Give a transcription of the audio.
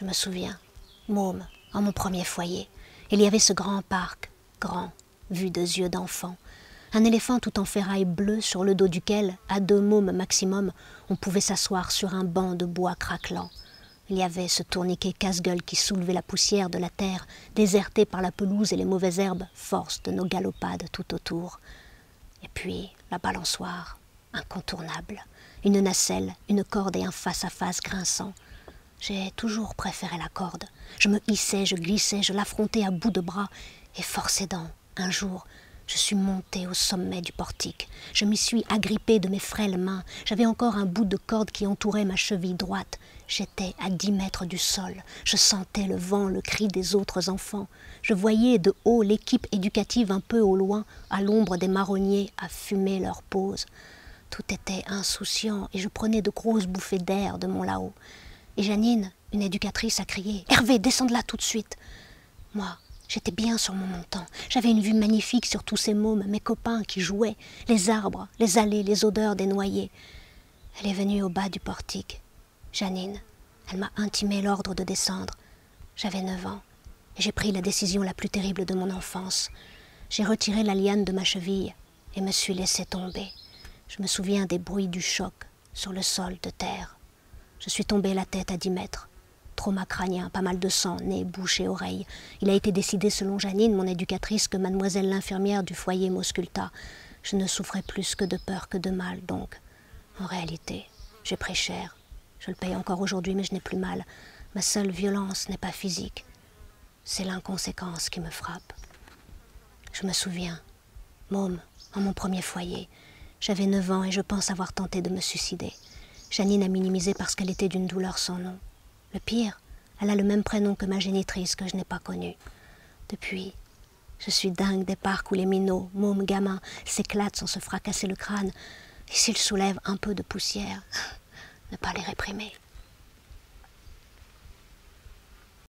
Je me souviens, môme, en mon premier foyer, il y avait ce grand parc, grand, vu de yeux d'enfant, un éléphant tout en ferraille bleue sur le dos duquel, à deux mômes maximum, on pouvait s'asseoir sur un banc de bois craquelant. Il y avait ce tourniquet casse-gueule qui soulevait la poussière de la terre, désertée par la pelouse et les mauvaises herbes, force de nos galopades tout autour. Et puis la balançoire, incontournable, une nacelle, une corde et un face-à-face grinçant. J'ai toujours préféré la corde. Je me hissais, je glissais, je l'affrontais à bout de bras, et force aidant, un jour, je suis montée au sommet du portique. Je m'y suis agrippée de mes frêles mains. J'avais encore un bout de corde qui entourait ma cheville droite. J'étais à dix mètres du sol. Je sentais le vent, le cri des autres enfants. Je voyais de haut l'équipe éducative un peu au loin, à l'ombre des marronniers, à fumer leur pause. Tout était insouciant et je prenais de grosses bouffées d'air de mon là-haut. Et Janine, une éducatrice, a crié Hervé, descends de là tout de suite. Moi, J'étais bien sur mon montant. J'avais une vue magnifique sur tous ces mômes, mes copains qui jouaient, les arbres, les allées, les odeurs des noyers. Elle est venue au bas du portique. Janine, elle m'a intimé l'ordre de descendre. J'avais neuf ans, et j'ai pris la décision la plus terrible de mon enfance. J'ai retiré la liane de ma cheville et me suis laissé tomber. Je me souviens des bruits du choc sur le sol de terre. Je suis tombée la tête à dix mètres trauma crânien, pas mal de sang, nez, bouche et oreille. Il a été décidé, selon Janine, mon éducatrice, que mademoiselle l'infirmière du foyer m'ausculta. Je ne souffrais plus que de peur que de mal, donc. En réalité, j'ai pris cher. Je le paye encore aujourd'hui, mais je n'ai plus mal. Ma seule violence n'est pas physique. C'est l'inconséquence qui me frappe. Je me souviens, môme, en mon premier foyer. J'avais neuf ans et je pense avoir tenté de me suicider. Janine a minimisé parce qu'elle était d'une douleur sans nom. Le pire, elle a le même prénom que ma génitrice que je n'ai pas connue. Depuis, je suis dingue des parcs où les minots, mômes gamins, s'éclatent sans se fracasser le crâne, et s'ils soulèvent un peu de poussière, ne pas les réprimer.